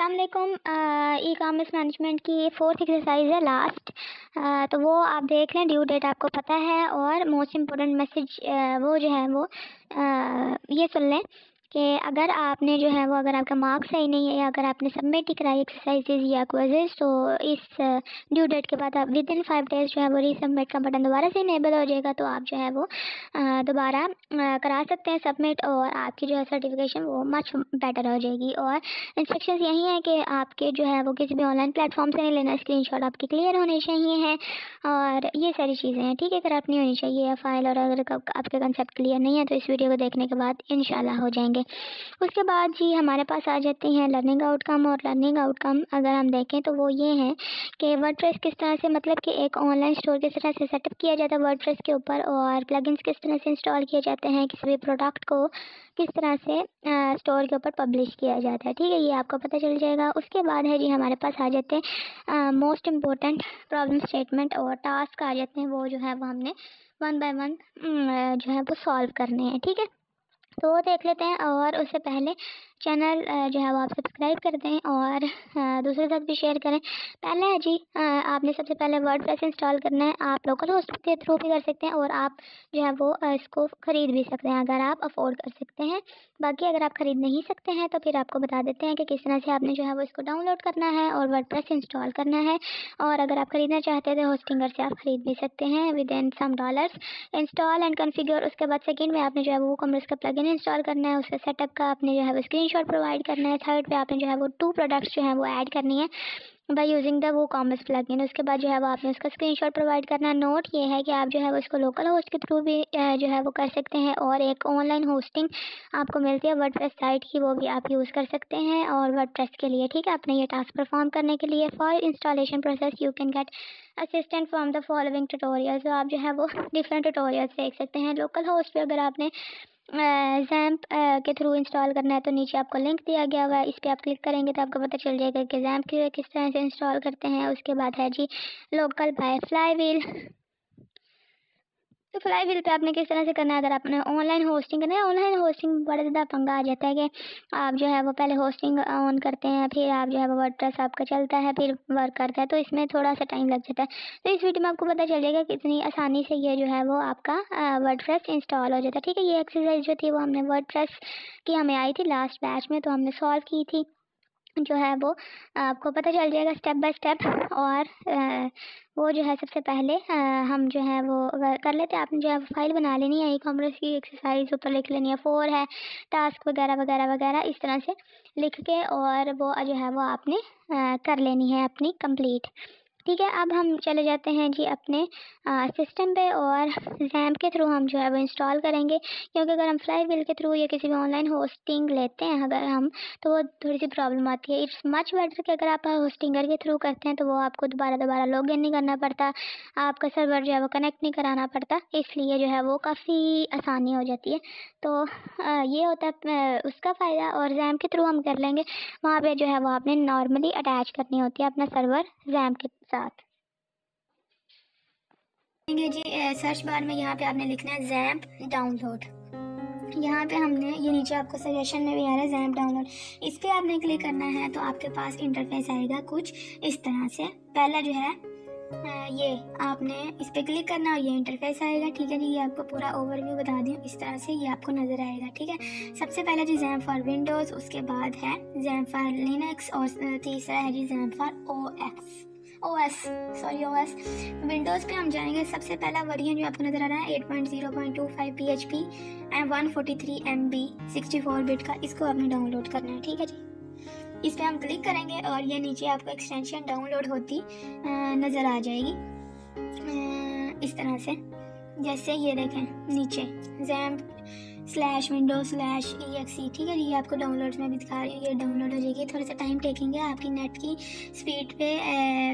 अलकुम e commerce management की fourth exercise है last आ, तो वो आप देख लें ड्यू डेट आपको पता है और मोस्ट इम्पोर्टेंट मैसेज वो जो है वो आ, ये सुन लें। कि अगर आपने जो है वो, अगर आपका मार्क्स सही नहीं है या अगर आपने सबमिट ही कराई एक्सरसाइजेज या क्वेजेज तो इस ड्यू डेट के बाद आप विद इन फाइव डेज़ जो है वो रीसबमिट का बटन दोबारा से इनेबल हो जाएगा तो आप जो है वो दोबारा करा सकते हैं सबमिट और आपकी जो है सर्टिफिकेशन वो मच बेटर हो जाएगी। और इंस्ट्रक्शन यही है कि आपके जो है वो किसी भी ऑनलाइन प्लेटफॉर्म से नहीं लेना स्क्रीन आपके क्लियर होने चाहिए हैं और ये सारी चीज़ें हैं, ठीक है? अगर आप नहीं होनी चाहिए, या फ़ाइल और अगर आपके कंसेप्ट क्लियर नहीं है तो इस वीडियो को देखने के बाद इन हो जाएँगे। करेंगे उसके बाद जी हमारे पास आ जाते हैं लर्निंग आउटकम और लर्निंग आउटकम अगर हम देखें तो वो ये हैं कि वर्ड किस तरह से मतलब कि एक ऑनलाइन स्टोर किस तरह से सेटअप किया जाता है वर्ड के ऊपर और प्लगइन्स किस तरह से इंस्टॉल किए जाते हैं, किसी भी प्रोडक्ट को किस तरह से स्टोर के ऊपर पब्लिश किया जाता है। ठीक है, ये आपको पता चल जाएगा। उसके बाद है जी हमारे पास आ जाते हैं मोस्ट इम्पोर्टेंट प्रॉब्लम स्टेटमेंट और टास्क आ जाते हैं वो जो है वो हमने वन बाय वन जो है वो सॉल्व करने हैं। ठीक है? तो वो देख लेते हैं और उससे पहले चैनल जो है वो आप सब्सक्राइब कर दें और दूसरे साथ भी शेयर करें। पहले है जी आपने सबसे पहले वर्ड प्रेस इंस्टॉल करना है। आप लोकल होस्ट के थ्रू भी कर सकते हैं और आप जो है वो इसको ख़रीद भी सकते हैं अगर आप अफोर्ड कर सकते हैं। बाकी अगर आप ख़रीद नहीं सकते हैं तो फिर आपको बता देते हैं कि किस तरह से आपने जो है वो इसको डाउनलोड करना है और वर्ड इंस्टॉल करना है। और अगर आप ख़रीदना चाहते हैं तो होस्टिंगर से आप ख़रीद भी सकते हैं within some dollars install and configure उसके बाद सेकेंड में आपने जो है वो कमर्स का प्लग इंस्टॉल करना है। उसका सेटअप का आपने जो है वो स्क्रीन स्क्रीनशॉट प्रोवाइड करना है थर्ड पे आपने जो है वो टू प्रोडक्ट्स जो है वो ऐड करनी है by using the WooCommerce plugin उसके बाद जो है वो आपने उसका स्क्रीनशॉट प्रोवाइड करना। है नोट ये है कि आप जो है वो इसको लोकल होस्ट के थ्रू भी जो है वो कर सकते हैं और एक ऑनलाइन होस्टिंग आपको मिलती है वर्ड प्रेस साइट की, वो भी आप यूज़ कर सकते हैं और वर्ड प्रेस के लिए, ठीक है? अपने ये टास्क परफॉर्म करने के लिए for installation process you can get assistant from the following tutorials तो आप जो है वो डिफरेंट ट्यूटोरियल्स देख सकते हैं। लोकल होस्ट पर अगर आपने जैम्प के थ्रू इंस्टॉल करना है तो नीचे आपको लिंक दिया गया हुआ इस पर आप क्लिक करेंगे तो आपको पता चल जाएगा कि जैम्प किस तरह से इंस्टॉल करते हैं। उसके बाद है जी लोकल बाय फ्लाई व्हील तो फ्लाई व्हील पे आपने किस तरह से करना है? अगर आपने ऑनलाइन होस्टिंग करना है ऑनलाइन होस्टिंग बड़ा ज़्यादा पंगा आ जाता है कि आप जो है वो पहले होस्टिंग ऑन करते हैं, फिर आप जो है वो वर्ड आपका चलता है, फिर वर्क करता है तो इसमें थोड़ा सा टाइम लग जाता है। तो इस वीडियो में आपको पता चल जाएगा कितनी आसानी से ये जो है वो आपका वर्ड इंस्टॉल हो जाता है। ठीक है, ये एक्सरसाइज जो थी वो हमने वर्ड की हमें आई थी लास्ट बैच में तो हमने सॉल्व की थी। जो है वो, आपको पता चल जाएगा स्टेप बाय स्टेप और वो जो है सबसे पहले हम जो है वो कर लेते हैं, आपने जो है फ़ाइल बना लेनी है ई कॉमर्स की एक्सरसाइज ऊपर लिख लेनी है फोर है टास्क वगैरह वगैरह वगैरह, इस तरह से लिख के और वो जो है वो आपने कर लेनी है अपनी कंप्लीट ठीक है, अब हम चले जाते हैं जी अपने सिस्टम पे और जैम के थ्रू हम जो है वो इंस्टॉल करेंगे। क्योंकि अगर हम फ्लाई बिल के थ्रू या किसी भी ऑनलाइन होस्टिंग लेते हैं अगर हम तो वो थोड़ी सी प्रॉब्लम आती है। इट्स मच बेटर कि अगर आप होस्टिंगर के थ्रू करते हैं तो वो आपको दोबारा दोबारा लॉग इन नहीं करना पड़ता, आपका सर्वर जो है वो कनेक्ट नहीं कराना पड़ता, इसलिए जो है वो काफ़ी आसानी हो जाती है। तो ये होता है उसका फ़ायदा और जैम के थ्रू हम कर लेंगे, वहाँ पर जो है वो आपने नॉर्मली अटैच करनी होती है अपना सर्वर जैम के साथ। जी सर्च बार में यहाँ पे आपने लिखना है जैम्प डाउनलोड यहाँ पे हमने, ये नीचे आपको सजेशन में भी आ रहा है जैम्प डाउनलोड इस पर आपने क्लिक करना है तो आपके पास इंटरफेस आएगा कुछ इस तरह से। पहला जो है ये आपने इस पर क्लिक करना और ये इंटरफेस आएगा, ठीक है जी? ये आपको पूरा ओवरव्यू बता दें, इस तरह से ये आपको नज़र आएगा, ठीक है? सबसे पहले जी जैम फॉर विंडोज़ उसके बाद है जैम फॉर लिनक्स और तीसरा है जी jam for O X O S sorry O S Windows पे हम जाएँगे, सबसे पहला वर्जन जो आपको नज़र आ रहा है eight point zero point two five P H P and one forty three M B sixty four bit का, इसको आपने डाउनलोड करना है, ठीक है जी? इस पर हम क्लिक करेंगे और ये नीचे आपको एक्सटेंशन डाउनलोड होती नज़र आ जाएगी। इस तरह से, जैसे ये देखें, नीचे jam slash window slash E X ठीक है? ये आपको डाउनलोड में भी दिखा रही हूँ, ये डाउनलोड हो जाएगी। थोड़ा सा टाइम टेकिंग है, आपकी नेट की स्पीड पे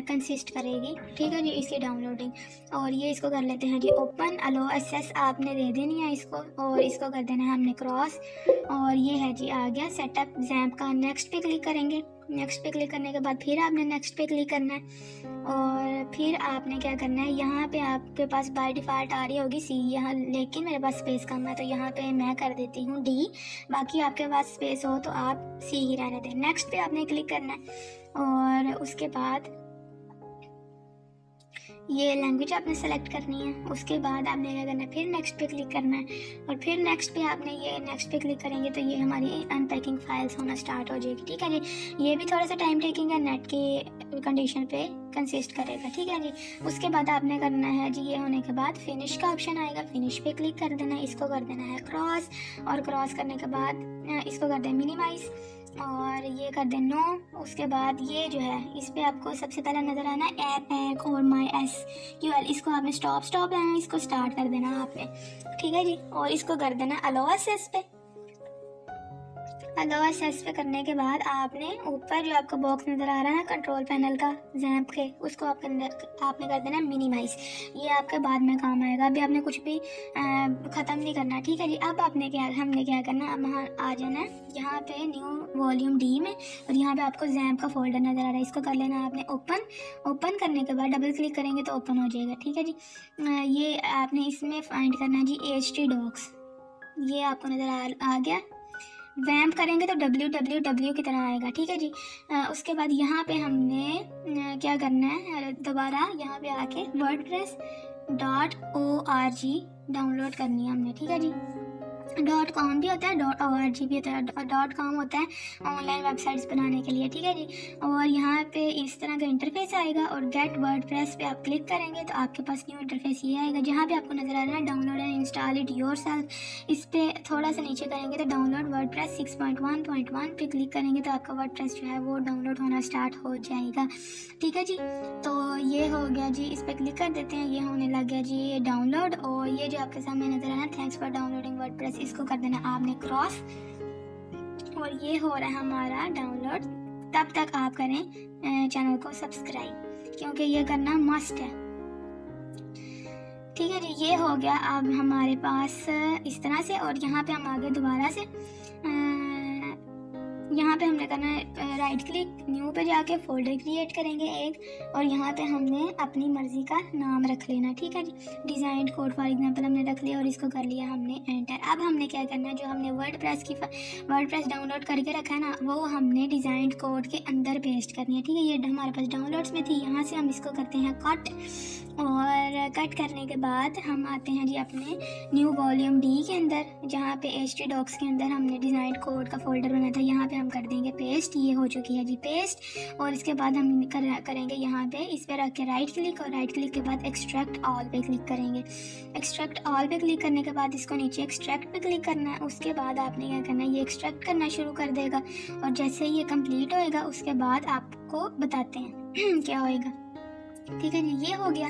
कंसिस्ट करेगी, ठीक है? जी इसकी डाउनलोडिंग और ये इसको कर लेते हैं जी ओपन अलो एस आपने दे देनी है इसको, और इसको कर देना है हमने क्रॉस और ये है जी, आ गया सेटअप जैम्प का नेक्स्ट पे क्लिक करेंगे। नेक्स्ट पे क्लिक करने के बाद फिर आपने नेक्स्ट पे क्लिक करना है। और फिर आपने क्या करना है, यहाँ पे आपके पास बाय डिफ़ॉल्ट आ रही होगी सी यहाँ, लेकिन मेरे पास स्पेस कम है तो यहाँ पे मैं कर देती हूँ डी बाकी आपके पास स्पेस हो तो आप सी ही रहने दें। नेक्स्ट पे आपने क्लिक करना है और उसके बाद ये लैंग्वेज आपने सेलेक्ट करनी है। उसके बाद आपने क्या करना है फिर नेक्स्ट पे क्लिक करना है और फिर नेक्स्ट पे आपने ये नेक्स्ट पे क्लिक करेंगे तो ये हमारी अनपैकिंग फाइल्स होना स्टार्ट हो जाएगी, ठीक है जी? ये भी थोड़ा सा टाइम टेकिंग है नेट के कंडीशन पे कंसिस्ट करेगा, ठीक है जी? उसके बाद आपने करना है जी, ये होने के बाद फिनिश का ऑप्शन आएगा फिनिश पे क्लिक कर देना है, इसको कर देना है क्रॉस और क्रॉस करने के बाद इसको कर दें मिनिमाइज़ और ये कर दे नो उसके बाद ये जो है इस पर आपको सबसे पहले नज़र आना ऐप पैक और माई एस यू एल इसको आपने स्टॉप स्टॉप रहना इसको स्टार्ट कर देना आपने ठीक है जी और इसको कर देना अलो एस पे अदवा सेस पे करने के बाद आपने ऊपर जो आपका बॉक्स नज़र आ रहा है ना कंट्रोल पैनल का जैम्प के उसको आपके अंदर आपने कर देना मिनिमाइज ये आपके बाद में काम आएगा. अभी आपने कुछ भी ख़त्म नहीं करना ठीक है जी? अब आपने क्या हमने क्या करना अब वहाँ आ जाना है. यहाँ पे न्यू वॉल्यूम डी में और यहाँ पे आपको जैम्प का फोल्डर नज़र आ रहा है. इसको कर लेना आपने ओपन ओपन करने के बाद डबल क्लिक करेंगे तो ओपन हो जाएगा ठीक है जी? ये आपने इसमें फाइंड करना जी एच टी डॉक्स ये आपको नज़र आ, आ गया. वैम्प करेंगे तो डब्ल्यू डब्ल्यू डब्ल्यू की तरह आएगा ठीक है जी? आ, उसके बाद यहाँ पे हमने आ, क्या करना है? दोबारा यहाँ पे आके WordPress dot O R G download करनी है हमने ठीक है जी? डॉट कॉम भी होता है, डॉट ओ आर जी भी होता है डॉट कॉम होता है ऑनलाइन वेबसाइट्स बनाने के लिए, ठीक है जी? और यहाँ पे इस तरह का इंटरफेस आएगा और गेट वर्ड प्रेस पे आप क्लिक करेंगे तो आपके पास न्यू इंटरफेस ये आएगा। जहाँ पे आपको नज़र आ रहा है download and install it yourself इस पर थोड़ा सा नीचे करेंगे तो download WordPress six point one point one पे क्लिक करेंगे तो आपका वर्ड प्रेस जो है वो डाउनलोड होना स्टार्ट हो जाएगा, ठीक है जी? तो ये हो गया जी, इस पर क्लिक कर देते हैं, ये होने लग गया जी, ये डाउनलोड और ये जो आपके सामने नज़र आ रहा है thanks for downloading WordPress इसको कर देना आपने क्रॉस और ये हो रहा है हमारा डाउनलोड तब तक आप करें चैनल को सब्सक्राइब क्योंकि ये करना मस्ट है। ठीक है जी, ये हो गया अब हमारे पास इस तरह से, और यहाँ पे हम आगे दोबारा से यहाँ पे हमने करना है राइट क्लिक न्यू पे जाके फोल्डर क्रिएट करेंगे एक, और यहाँ पे हमने अपनी मर्ज़ी का नाम रख लेना, ठीक है जी? डिज़ाइन कोड फॉर एग्जांपल हमने रख लिया और इसको कर लिया हमने एंटर अब हमने क्या करना है, जो हमने वर्ड प्रेस की वर्ड प्रेस डाउनलोड करके रखा है ना, वो हमने डिज़ाइन कोड के अंदर पेस्ट करनी है, ठीक है? ये हमारे पास डाउनलोड्स में थी, यहाँ से हम इसको करते हैं कट और कट करने के बाद हम आते हैं जी अपने न्यू वॉल्यूम डी के अंदर, जहाँ पे एच टी डॉक्स के अंदर हमने डिज़ाइन कोड का फोल्डर बनाया था, यहाँ पे हम कर देंगे पेस्ट ये हो चुकी है जी पेस्ट और इसके बाद हम कर, करेंगे यहाँ पे इस पर रख के राइट क्लिक और राइट क्लिक के बाद एक्सट्रैक्ट ऑल पे क्लिक करेंगे. एक्सट्रैक्ट ऑल पे क्लिक करने के बाद इसको नीचे एक्सट्रैक्ट पे क्लिक करना है. उसके बाद आपने क्या करना है ये एक्सट्रैक्ट करना शुरू कर देगा. और जैसे ये कंप्लीट होएगा उसके बाद आपको बताते हैं क्या होएगा. ठीक है जी, ये हो गया।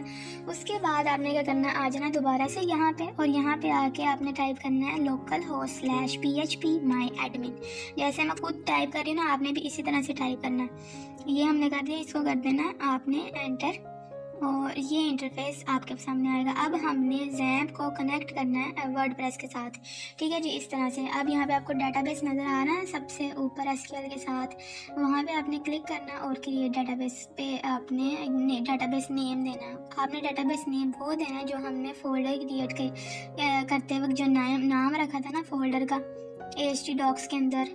उसके बाद आपने क्या करना है आ जाना दोबारा से यहाँ पे और यहाँ पे आके आपने टाइप करना है लोकल हो slash P H P my admin जैसे मैं खुद टाइप कर रही हूँ ना, आपने भी इसी तरह से टाइप करना। है ये हमने कर दिया, इसको कर देना, आपने एंटर और ये इंटरफेस आपके सामने आएगा। अब हमने जैम्प को कनेक्ट करना है वर्ड प्रेस के साथ। ठीक है जी, इस तरह से। अब यहाँ पे आपको डाटाबेस नज़र आ रहा है सबसे ऊपर एस के साथ। वहाँ पे आपने क्लिक करना और क्रिएट डाटाबेस पे आपने डाटाबेस नेम देना आपने डाटाबेस नेम वो देना जो हमने फोल्डर क्रिएट करते वक्त जो नाम नाम रखा था ना फोल्डर का एच डॉक्स के अंदर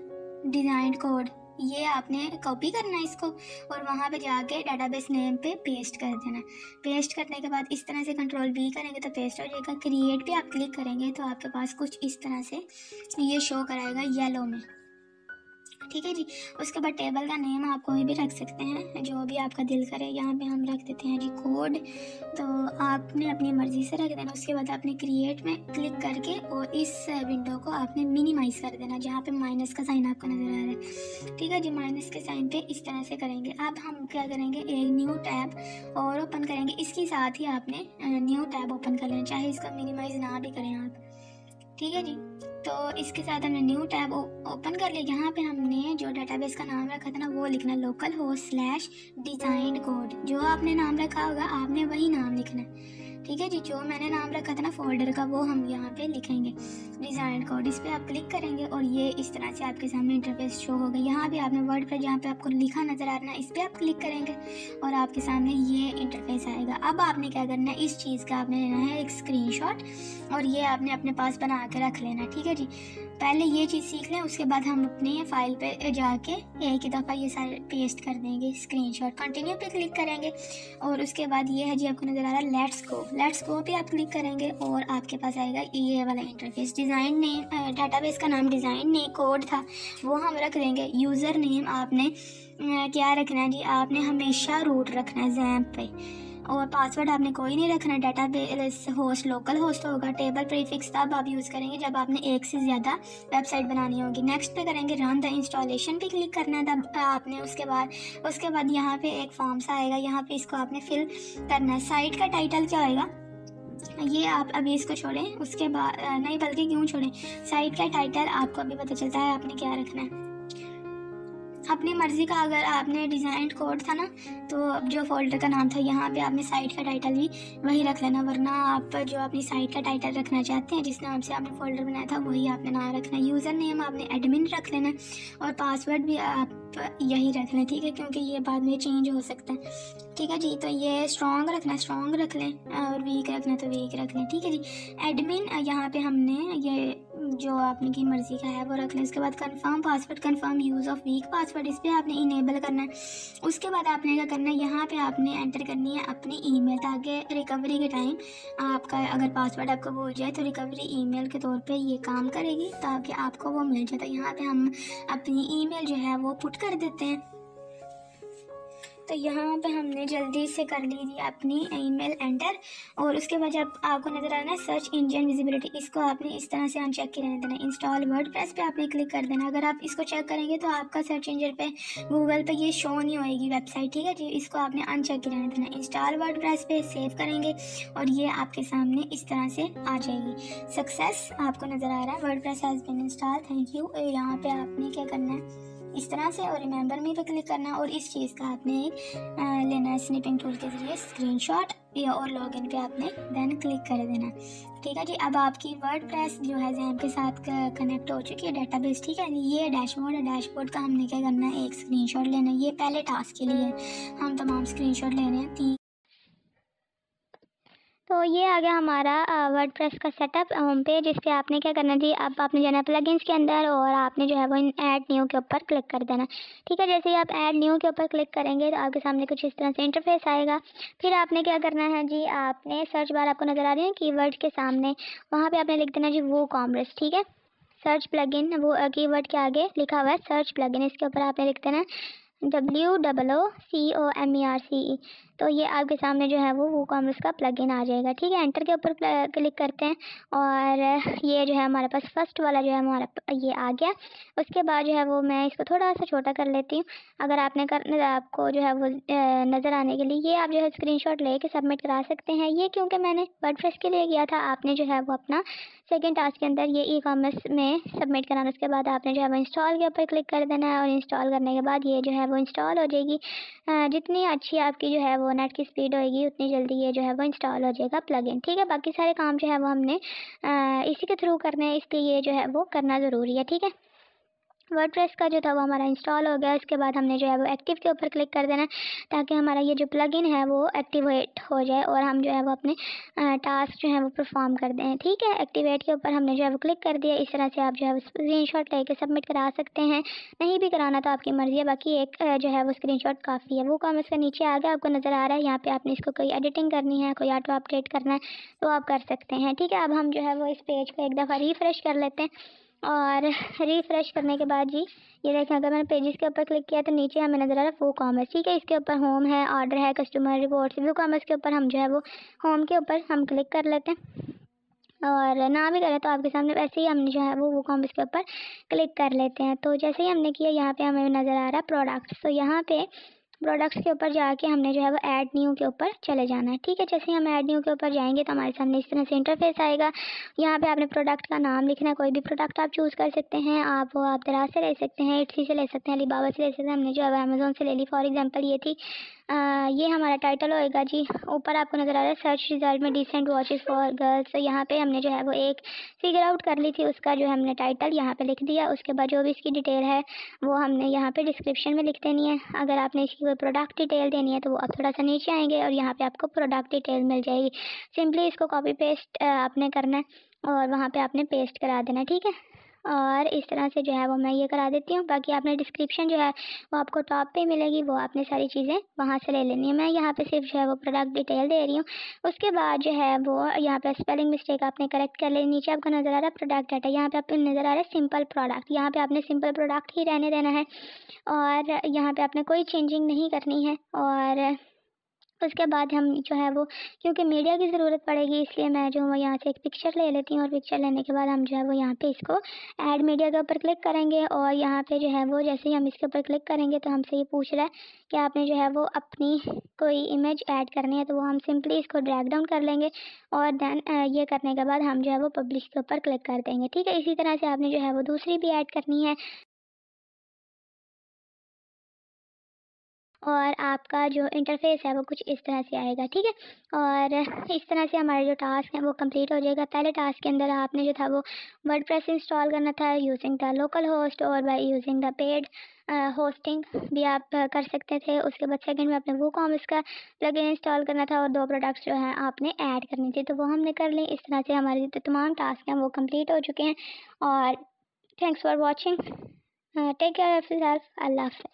डिज़ाइन कोड ये आपने कॉपी करना है इसको और वहाँ पे जाके डाटाबेस नेम पे पेस्ट कर देना। पेस्ट करने के बाद इस तरह से कंट्रोल बी करेंगे तो पेस्ट हो जाएगा। क्रिएट पे आप क्लिक करेंगे तो आपके पास कुछ इस तरह से ये शो कराएगा येलो में। ठीक है जी? उसके बाद टेबल का नेम आप कोई भी रख सकते हैं, जो भी आपका दिल करे, यहाँ पे हम रख देते हैं जी कोड तो आपने अपनी मर्ज़ी से रख देना, उसके बाद आपने क्रिएट में क्लिक करके और इस विंडो को आपने मिनिमाइज कर देना, जहाँ पे माइनस का साइन आपको नज़र आ रहा है। ठीक है जी? माइनस के साइन पे इस तरह से करेंगे। अब हम क्या करेंगे? एक न्यू टैब और ओपन करेंगे। इसके साथ ही आपने न्यू टैब ओपन कर लेना, चाहे इसका मिनिमाइज ना भी करें आप। ठीक है जी? तो इसके साथ हमने न्यू टैब ओपन कर लिया। यहाँ पे हमने जो डाटाबेस का नाम रखा था ना, वो लिखना लोकल हो स्लैश डिज़ाइन कोड जो आपने नाम रखा होगा, आपने वही नाम लिखना है। ठीक है जी, जो मैंने नाम रखा था ना फोल्डर का, वो हम यहाँ पे लिखेंगे। डिज़ाइन कोड इस पर आप क्लिक करेंगे और ये इस तरह से आपके सामने इंटरफेस शो होगा। यहाँ भी आपने वर्ड पर जहाँ पे आपको लिखा नज़र आ रहा है इस पर आप क्लिक करेंगे और आपके सामने ये इंटरफेस आएगा। अब आपने क्या करना है, इस चीज़ का आपने लेना है एक स्क्रीन और ये आपने अपने पास बना के रख लेना ठीक है जी। पहले ये चीज़ सीख लें, उसके बाद हम अपने फ़ाइल पे जाके एक ही दफ़ा ये सारे पेस्ट कर देंगे स्क्रीनशॉट कंटिन्यू पे क्लिक करेंगे। और उसके बाद ये है जी, आपको नज़र आ रहा है लेट्स गो लेट्स गो पे आप क्लिक करेंगे और आपके पास आएगा ये वाला इंटरफेस डिज़ाइन नेम डाटाबेस का नाम डिज़ाइन नेम कोड था, वो हम रख देंगे। यूज़र नेम आपने क्या रखना है जी? आपने हमेशा रूट रखना है जैम पे। और पासवर्ड आपने कोई नहीं रखना data base host local host होगा टेबल प्रीफिक्स तब आप यूज़ करेंगे जब आपने एक से ज़्यादा वेबसाइट बनानी होगी। नेक्स्ट पे करेंगे रन द इंस्टॉलेशन पे क्लिक करना है तब आपने उसके बाद उसके बाद यहाँ पे एक फॉर्म सा आएगा, यहाँ पे इसको आपने फिल करना है। साइट का टाइटल क्या होएगा? ये आप अभी इसको छोड़ें, उसके बाद, नहीं, बल्कि क्यों छोड़ें? साइट का टाइटल आपको अभी पता चलता है आपने क्या रखना है। अपनी मर्ज़ी का अगर आपने डिज़ाइन कोड था ना तो जो फोल्डर का नाम था, यहाँ पे आपने साइट का टाइटल भी वही रख लेना, वरना आप जो अपनी साइट का टाइटल रखना चाहते हैं, जिस नाम से आपने फोल्डर बनाया था, वही आपने नाम रखना। यूज़र नेम आपने एडमिन रख लेना और पासवर्ड भी आप यही रख लें, ठीक है? क्योंकि ये बाद में चेंज हो सकता है। ठीक है जी तो ये स्ट्रॉन्ग रखना स्ट्रॉन्ग रख लें और वीक रखना तो वीक रख लें, ठीक है जी? एडमिन यहाँ पे हमने ये जो आपने की मर्ज़ी का है, वो रख लें। उसके बाद confirm password confirm use of weak password इस पर आपने इनेबल करना है। उसके बाद आपने क्या करना है? यहाँ पे आपने एंटर करनी है अपनी ईमेल ताकि रिकवरी के टाइम आपका अगर पासवर्ड आपको भूल जाए तो रिकवरी ईमेल के तौर पे ये काम करेगी, ताकि आपको वो मिल जाए। तो यहाँ पर हम अपनी ईमेल जो है वो पुट कर देते हैं। तो यहाँ पे हमने जल्दी से कर ली थी अपनी ईमेल एंटर और उसके बाद जब आपको नज़र आना है सर्च इंजन विजिबिलिटी इसको आपने इस तरह से अनचेक के रहने देना इंस्टॉल वर्ड प्रेस पर आपने क्लिक कर देना अगर आप इसको चेक करेंगे तो आपका सर्च इंजन पे गूगल पे ये शो नहीं होएगी वेबसाइट ठीक है? जी, इसको आपने अनचेक के रहने देना इंस्टॉल वर्ड प्रेस पर सेव करेंगे और ये आपके सामने इस तरह से आ जाएगी। सक्सेस आपको नज़र आ रहा है। WordPress has been install thank you यहाँ पर आपने क्या करना है? इस तरह से और रिमेंबर में पे क्लिक करना और इस चीज़ का आपने लेना है स्निपिंग टूल के ज़रिए स्क्रीनशॉट या और लॉगिन पे आपने देन क्लिक कर देना। ठीक है जी अब आपकी वर्ड प्रेस जो है जैम के साथ कनेक्ट हो चुकी है डेटाबेस ठीक है? ये डैशबोर्ड है डैशबोर्ड का हमने क्या करना है? एक स्क्रीनशॉट लेना है। ये पहले टास्क के लिए हम तमाम स्क्रीनशॉट ले रहे हैं। तीन तो ये आ गया हमारा वर्ड प्रेस का सेटअप होम पेज इस पर आपने क्या करना जी अब आपने जाना प्लगइन्स के अंदर और आपने जो है वो इन ऐड न्यू के ऊपर क्लिक कर देना। ठीक है, जैसे ही आप ऐड न्यू के ऊपर क्लिक करेंगे तो आपके सामने कुछ इस तरह से इंटरफेस आएगा। फिर आपने क्या करना है जी, आपने सर्च बार आपको नज़र आ रही है कीवर्ड के सामने, वहाँ पर आपने लिख देना जी, वो कॉमर्स ठीक है? सर्च प्लगइन वो कीवर्ड के आगे लिखा हुआ है सर्च प्लगइन इसके ऊपर आपने लिख देना W double O C O M E R C E तो ये आपके सामने जो है वो वो कॉमर्स का प्लग इन आ जाएगा, ठीक है? एंटर के ऊपर क्लिक करते हैं और ये जो है हमारे पास फ़र्स्ट वाला जो है हमारा ये आ गया। उसके बाद जो है वो मैं इसको थोड़ा सा छोटा कर लेती हूँ। अगर आपने कर, आपको जो है वो नज़र आने के लिए ये आप जो है स्क्रीनशॉट लेके सबमिट करा सकते हैं। ये क्योंकि मैंने वर्ड के लिए किया था, आपने जो है वो अपना सेकेंड टास्क के अंदर ये ई कॉमर्स में सबमिट कराना, उसके बाद आपने जो है वो इंस्टॉल के ऊपर क्लिक कर देना है और इंस्टॉल करने के बाद ये जो है वो इंस्टॉल हो जाएगी। जितनी अच्छी आपकी जो है वो नेट की स्पीड होएगी, उतनी जल्दी ये जो है वो इंस्टॉल हो जाएगा प्लगइन ठीक है, बाकी सारे काम जो है वो हमने इसी के थ्रू करने हैं, इसलिए ये जो है वो करना ज़रूरी है। ठीक है? वर्ड का जो था वो हमारा इंस्टॉल हो गया। उसके बाद हमने जो है वो एक्टिव के ऊपर क्लिक कर देना है ताकि हमारा ये जो प्लगइन है वो एक्टिवेट हो जाए और हम जो है वो अपने टास्क जो है वो परफॉर्म कर दें। ठीक है? एक्टिवेट के ऊपर हमने जो है वो क्लिक कर दिया। इस तरह से आप जो है स्क्रीन शॉट लेके सबमिट करा सकते हैं। नहीं भी कराना तो आपकी मर्ज़ी है। बाकी एक जो है वो स्क्रीन शॉट काफ़ी है। वो काम इसका नीचे आ गया। आपको नज़र आ रहा है। यहाँ पर आपने इसको कोई एडिटिंग करनी है, कोई ऑटो अपडेट करना है तो आप कर सकते हैं। ठीक है? अब हम जो है वो इस पेज को एक दफ़ा रिफ़्रेश कर लेते हैं। और रिफ़्रेश करने के बाद जी, ये देखें, अगर मैंने पेजेस के ऊपर क्लिक किया तो नीचे हमें नज़र आ रहा है वो कॉमर्स ठीक है? इसके ऊपर होम है ऑर्डर है कस्टमर रिपोर्ट्स वो कॉमर्स के ऊपर हम जो है वो होम के ऊपर हम क्लिक कर लेते हैं। और ना भी करें तो आपके सामने वैसे ही हम जो है वो वो कॉमर्स के ऊपर क्लिक कर लेते हैं। तो जैसे ही हमने किया, यहाँ पे हमें नज़र आ रहा है प्रोडक्ट्स तो यहाँ पे प्रोडक्ट्स के ऊपर जाके हमने जो है वो ऐड न्यू के ऊपर चले जाना है। ठीक है, जैसे हम ऐड न्यू के ऊपर जाएँगे तो हमारे सामने इस तरह से इंटरफेस आएगा। यहाँ पे आपने प्रोडक्ट का नाम लिखना है, कोई भी प्रोडक्ट आप चूज़ कर सकते हैं। आप आप दराज से ले सकते हैं इटसी से ले सकते हैं अलीबाबा से ले सकते हैं, हमने जो है अमेजोन से ले ली। फॉर एग्ज़ाम्पल ये थी ये हमारा टाइटल होएगा जी। ऊपर आपको नज़र आ रहा है सर्च रिज़ल्ट में डिसेंट वॉचेस फॉर गर्ल्स तो यहाँ पे हमने जो है वो एक फिगर आउट कर ली थी, उसका जो हमने टाइटल यहाँ पे लिख दिया। उसके बाद जो भी इसकी डिटेल है, वो हमने यहाँ पे डिस्क्रिप्शन में लिख देनी है। अगर आपने इसकी कोई प्रोडक्ट डिटेल देनी है तो वो आप थोड़ा सा नीचे आएँगे और यहाँ पर आपको प्रोडक्ट डिटेल मिल जाएगी। सिंपली इसको कॉपी पेस्ट आपने करना है और वहाँ पे आपने पेस्ट करा देना ठीक है? और इस तरह से जो है वो मैं ये करा देती हूँ। बाकी आपने डिस्क्रिप्शन जो है वो आपको टॉप पे मिलेगी, वो आपने सारी चीज़ें वहाँ से ले लेनी है। मैं यहाँ पे सिर्फ़ जो है वो प्रोडक्ट डिटेल दे रही हूँ। उसके बाद जो है वो यहाँ पे स्पेलिंग मिस्टेक आपने करेक्ट कर लेनी नीचे आपको नज़र आ रहा है प्रोडक्ट डाटा यहाँ पे आपको नज़र आ रहा है सिंपल प्रोडक्ट यहाँ पे आपने सिंपल प्रोडक्ट ही रहने देना है। और यहाँ पे आपने कोई चेंजिंग नहीं करनी है। और उसके बाद हम जो है वो, क्योंकि मीडिया की ज़रूरत पड़ेगी, इसलिए मैं जो हूँ यहाँ से एक पिक्चर ले लेती हूँ और पिक्चर लेने के बाद हम जो है वो यहाँ पे इसको ऐड मीडिया के ऊपर क्लिक करेंगे और यहाँ पे जो है वो जैसे ही हम इसके ऊपर क्लिक करेंगे तो हमसे ये पूछ रहा है कि आपने जो है वो अपनी कोई इमेज ऐड करनी है तो वो हम सिंपली इसको ड्रैग डाउन कर लेंगे और देन ये करने के बाद हम जो है वो पब्लिश के ऊपर क्लिक कर देंगे। ठीक है, इसी तरह से आपने जो है वो दूसरी भी ऐड करनी है। और आपका जो इंटरफेस है वो कुछ इस तरह से आएगा, ठीक है? और इस तरह से हमारा जो टास्क है वो कंप्लीट हो जाएगा। पहले टास्क के अंदर आपने जो था वो वर्ड इंस्टॉल करना था यूजिंग द लोकल होस्ट और by using the paid hosting भी आप कर सकते थे। उसके बाद सेकंड में आपने वो कॉमर्स का लगे इंस्टॉल करना था और दो प्रोडक्ट्स जो हैं आपने ऐड करनी थी। तो वो हमने कर ली। इस तरह से हमारे जो तमाम टास्क हैं वो कंप्लीट हो चुके हैं। और thanks for watching take care of self Allah half